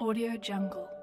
Audio Jungle.